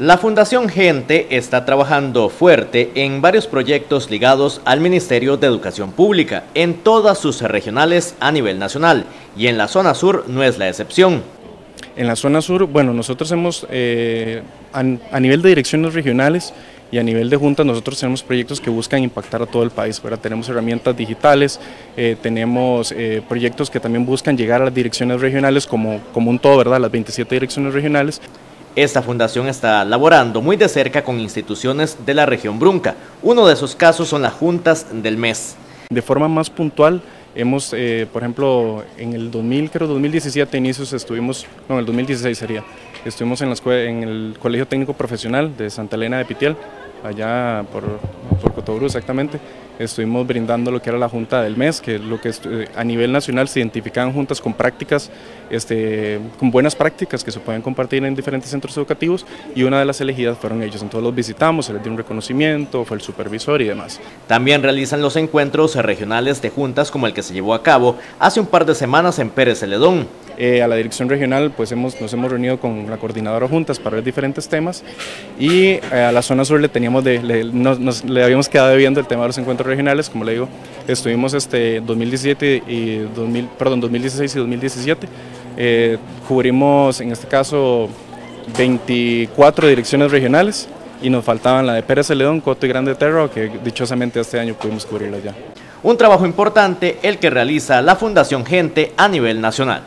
La Fundación Gente está trabajando fuerte en varios proyectos ligados al Ministerio de Educación Pública, en todas sus regionales a nivel nacional, y en la zona sur no es la excepción. En la zona sur, bueno, nosotros hemos, eh, a, nivel de direcciones regionales y a nivel de juntas, nosotros tenemos proyectos que buscan impactar a todo el país. Tenemos herramientas digitales, eh, tenemos eh, proyectos que también buscan llegar a las direcciones regionales como, como un todo, ¿verdad? las 27 direcciones regionales. Esta fundación está laborando muy de cerca con instituciones de la región Brunca. Uno de esos casos son las juntas del mes. De forma más puntual, hemos, eh, por ejemplo, en el 2000, creo 2017 inicios estuvimos, no, en el 2016 sería, estuvimos en, la en el Colegio Técnico Profesional de Santa Elena de Pitiel, allá por Exactamente, estuvimos brindando lo que era la Junta del Mes, que lo que eh, a nivel nacional se identificaban juntas con prácticas, este, con buenas prácticas que se pueden compartir en diferentes centros educativos y una de las elegidas fueron ellos. Entonces los visitamos, se les dio un reconocimiento, fue el supervisor y demás. También realizan los encuentros regionales de juntas como el que se llevó a cabo hace un par de semanas en Pérez Celedón. Eh, a la dirección regional pues hemos, nos hemos reunido con la coordinadora juntas para ver diferentes temas y eh, a la zona sur le teníamos de, le, nos, le habíamos quedado viendo el tema de los encuentros regionales, como le digo, estuvimos este 2017 y 2000, perdón, 2016 y 2017, eh, cubrimos en este caso 24 direcciones regionales y nos faltaban la de Pérez Celedón, Coto y Grande Terro, que dichosamente este año pudimos cubrirla ya. Un trabajo importante el que realiza la Fundación Gente a nivel nacional.